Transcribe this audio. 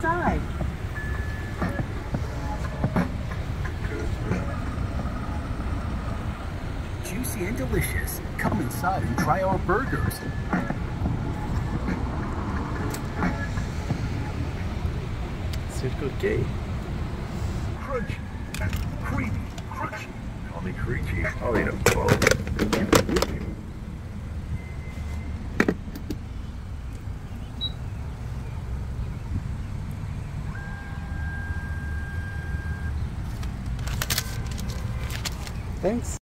Side. Juicy and delicious. Come inside and try our burgers. Circle K. Crunchy. Creamy. Crunchy. Call me creepy. I'll eat them both. Thanks.